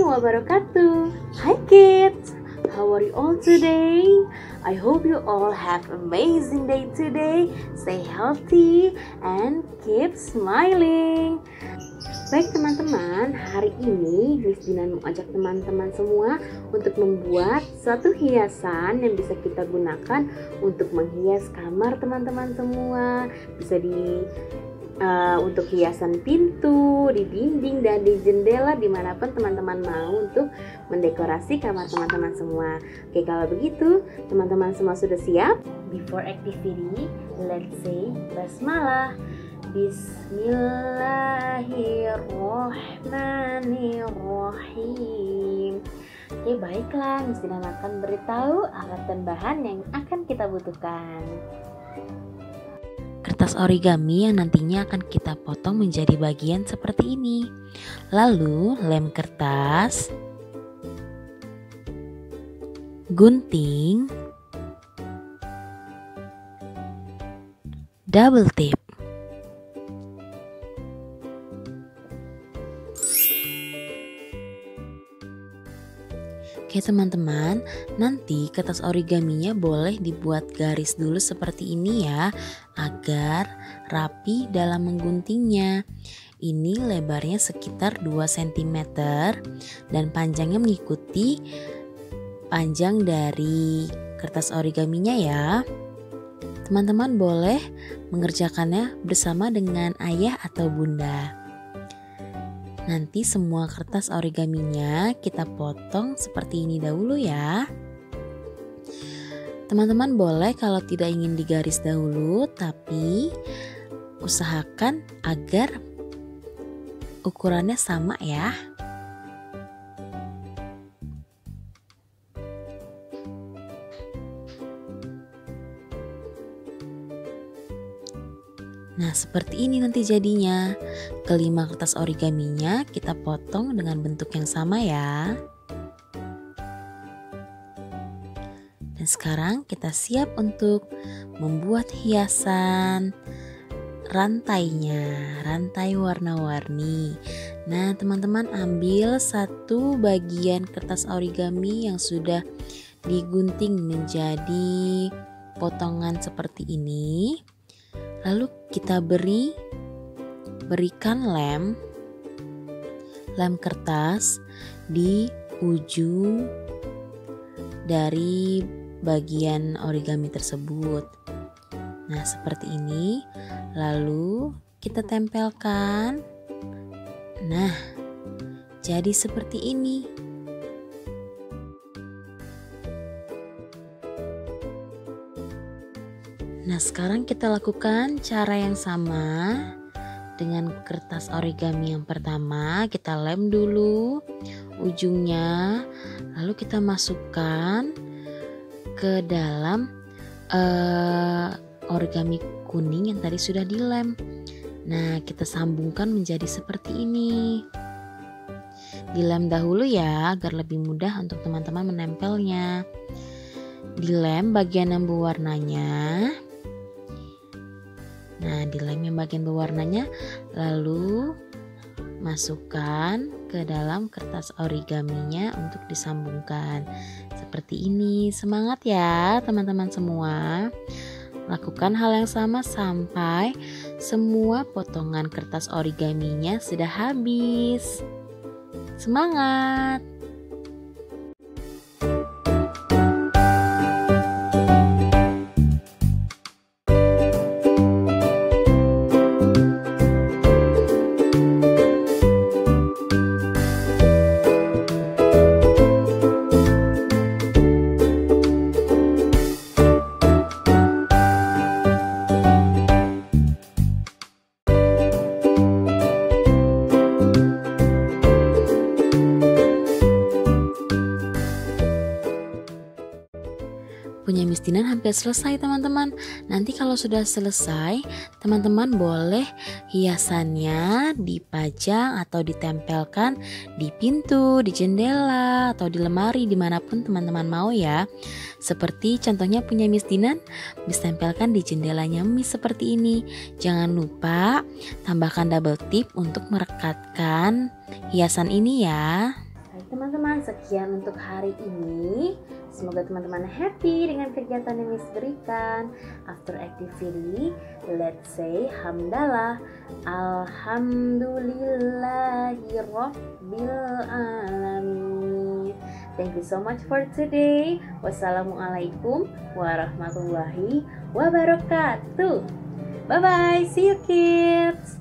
wabarakatuh. Hi kids, how are you all today? I hope you all have amazing day today. Stay healthy and keep smiling. Baik teman-teman, hari ini Miss mau ajak teman-teman semua untuk membuat satu hiasan yang bisa kita gunakan untuk menghias kamar teman-teman semua. Bisa di uh, untuk hiasan pintu, di dinding dan di jendela di mana pun teman-teman mau untuk mendekorasi kamar teman-teman semua. Oke kalau begitu teman-teman semua sudah siap? Before activity, let's say basmalah. Bismillahirrohmanirrohim Oke baiklah, Miss akan beritahu alat dan bahan yang akan kita butuhkan kertas origami yang nantinya akan kita potong menjadi bagian seperti ini. Lalu lem kertas, gunting, double tape. Oke teman-teman, nanti kertas origaminya boleh dibuat garis dulu seperti ini ya, agar rapi dalam mengguntingnya. Ini lebarnya sekitar 2 cm dan panjangnya mengikuti panjang dari kertas origaminya ya. Teman-teman boleh mengerjakannya bersama dengan ayah atau bunda. Nanti semua kertas origaminya kita potong seperti ini dahulu ya. Teman-teman boleh kalau tidak ingin digaris dahulu, tapi usahakan agar ukurannya sama ya. Nah, seperti ini nanti jadinya. Kelima kertas origaminya kita potong dengan bentuk yang sama ya. Dan sekarang kita siap untuk membuat hiasan rantainya, rantai warna-warni. Nah, teman-teman ambil satu bagian kertas origami yang sudah digunting menjadi potongan seperti ini. Lalu kita beri berikan lem lem kertas di ujung dari bagian origami tersebut. Nah, seperti ini. Lalu kita tempelkan. Nah, jadi seperti ini. Nah, sekarang kita lakukan cara yang sama dengan kertas origami yang pertama. Kita lem dulu ujungnya, lalu kita masukkan ke dalam uh, origami kuning yang tadi sudah dilem. Nah, kita sambungkan menjadi seperti ini. Dilem dahulu ya, agar lebih mudah untuk teman-teman menempelnya. Dilem bagian yang berwarnanya. Nah, dilem yang bagian berwarnanya lalu masukkan ke dalam kertas origaminya untuk disambungkan. Seperti ini. Semangat ya, teman-teman semua. Lakukan hal yang sama sampai semua potongan kertas origaminya sudah habis. Semangat! Hampir selesai teman-teman. Nanti kalau sudah selesai, teman-teman boleh hiasannya dipajang atau ditempelkan di pintu, di jendela, atau di lemari di mana pun teman-teman mau ya. Seperti contohnya punya Miss Dinan, bisa tempelkan di jendelanya Miss seperti ini. Jangan lupa tambahkan double tip untuk merekatkan hiasan ini ya. Teman-teman, sekian untuk hari ini. Semoga teman-teman happy dengan kegiatan yang Miss berikan. After activity, let's say hamdalah. Alhamdulillahi Rabbil Alamin. Thank you so much for today. Wassalamualaikum warahmatullahi wabarakatuh. Bye bye. See you kids.